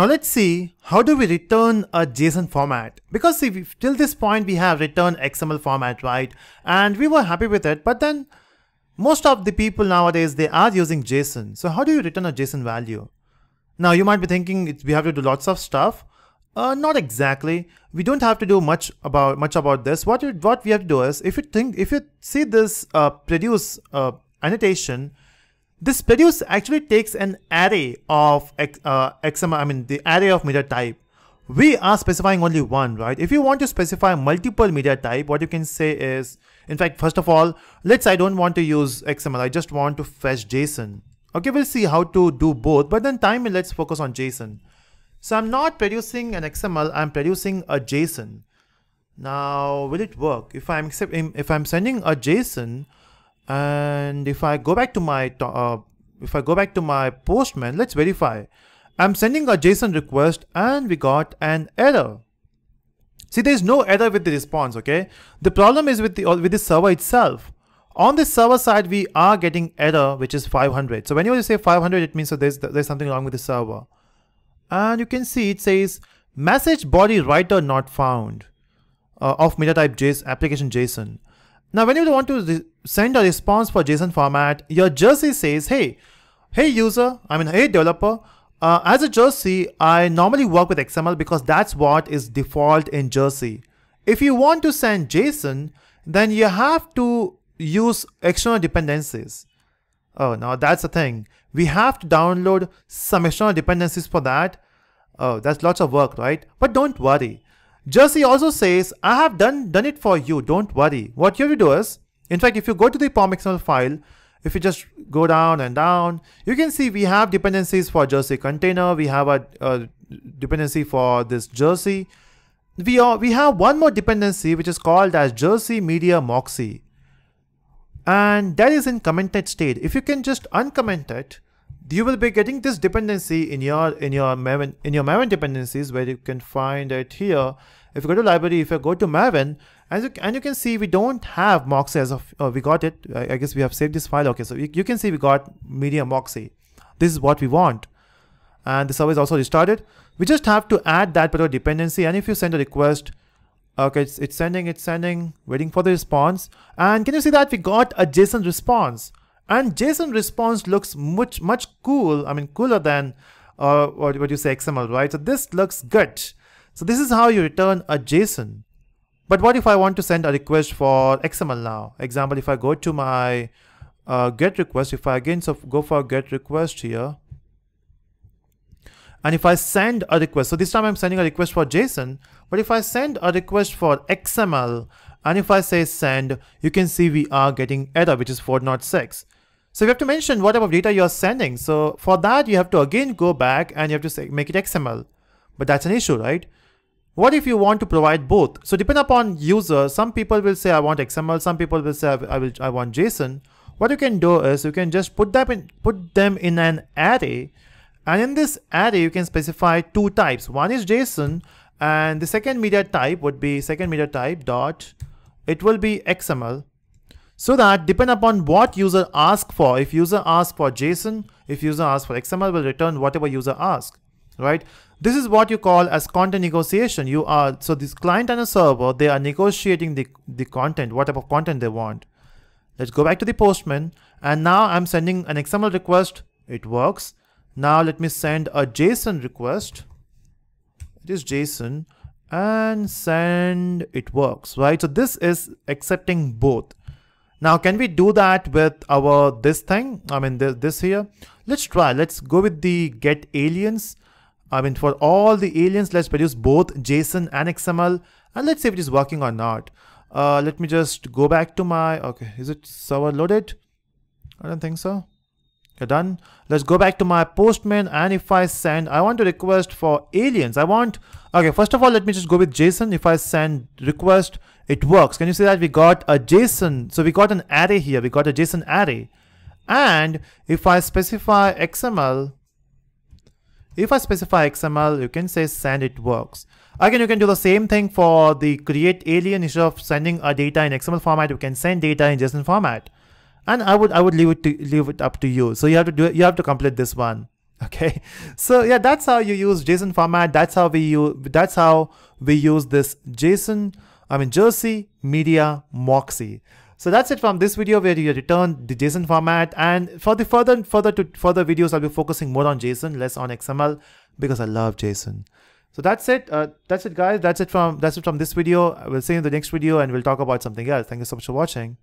Now let's see how do we return a JSON format? Because see till this point we have returned XML format right? And we were happy with it but then most of the people nowadays they are using JSON. So how do you return a JSON value? Now you might be thinking we have to do lots of stuff. Uh, not exactly. We don't have to do much about much about this. What you, what we have to do is if you think if you see this uh, produce uh, annotation this produce actually takes an array of uh, XML, I mean the array of media type. We are specifying only one, right? If you want to specify multiple media type, what you can say is, in fact, first of all, let's say I don't want to use XML, I just want to fetch JSON. Okay, we'll see how to do both, but then time let's focus on JSON. So I'm not producing an XML, I'm producing a JSON. Now, will it work? If I'm if I'm sending a JSON, and if I go back to my uh, if I go back to my postman let's verify. I'm sending a JSON request and we got an error. See there's no error with the response okay? The problem is with the with the server itself. On the server side we are getting error which is 500 so whenever you say 500 it means that there's there's something wrong with the server. And you can see it says message body writer not found uh, of media type JSON application JSON now, when you want to send a response for JSON format, your Jersey says, hey, hey user, I mean, hey developer, uh, as a Jersey, I normally work with XML because that's what is default in Jersey. If you want to send JSON, then you have to use external dependencies. Oh, now that's the thing. We have to download some external dependencies for that. Oh, that's lots of work, right? But don't worry. Jersey also says, I have done, done it for you, don't worry. What you have to do is, in fact, if you go to the POM XML file, if you just go down and down, you can see we have dependencies for Jersey container, we have a, a dependency for this Jersey. We, are, we have one more dependency which is called as Jersey Media MOXy. And that is in commented state. If you can just uncomment it, you will be getting this dependency in your in your Maven in your Maven dependencies where you can find it here. If you go to library, if you go to Maven, and you, and you can see we don't have MOXy as of oh, we got it. I, I, guess we have saved this file. Okay, so you, you can see we got Media MOXy. This is what we want, and the server is also restarted. We just have to add that particular dependency, and if you send a request, okay, it's, it's sending, it's sending, waiting for the response, and can you see that we got a JSON response? And JSON response looks much, much cool. I mean, cooler than uh, what, what you say XML, right? So this looks good. So this is how you return a JSON. But what if I want to send a request for XML now? Example, if I go to my uh, get request, if I again so go for get request here, and if I send a request, so this time I'm sending a request for JSON, but if I send a request for XML, and if I say send, you can see we are getting error, which is 406. So you have to mention what type of data you're sending. So for that, you have to again go back and you have to say, make it XML. But that's an issue, right? What if you want to provide both? So depend upon user, some people will say I want XML, some people will say I will I want JSON. What you can do is you can just put them in put them in an array, and in this array you can specify two types. One is JSON, and the second media type would be second media type dot. It will be XML, so that depend upon what user ask for, if user ask for JSON, if user ask for XML will return whatever user ask, right? This is what you call as content negotiation. You are, so this client and a server, they are negotiating the, the content, what type of content they want. Let's go back to the postman. And now I'm sending an XML request. It works. Now let me send a JSON request. It is JSON and send it works, right? So this is accepting both. Now, can we do that with our this thing? I mean, this, this here. Let's try. Let's go with the get aliens. I mean, for all the aliens, let's produce both JSON and XML. And let's see if it is working or not. Uh, let me just go back to my, okay, is it server loaded? I don't think so. Okay, done. Let's go back to my postman. And if I send, I want to request for aliens. I want, okay, first of all, let me just go with JSON. If I send request, it works. Can you see that we got a JSON? So we got an array here. We got a JSON array. And if I specify XML, if I specify XML, you can say send it works. Again, you can do the same thing for the create alien instead of sending a data in XML format, you can send data in JSON format. And I would I would leave it to leave it up to you. So you have to do it, you have to complete this one. Okay, so yeah, that's how you use JSON format. That's how we use. That's how we use this JSON. I mean Jersey Media MOXy. So that's it from this video where you return the JSON format. And for the further further to further videos, I'll be focusing more on JSON, less on XML because I love JSON. So that's it. Uh, that's it, guys. That's it from that's it from this video. We'll see you in the next video, and we'll talk about something else. Thank you so much for watching.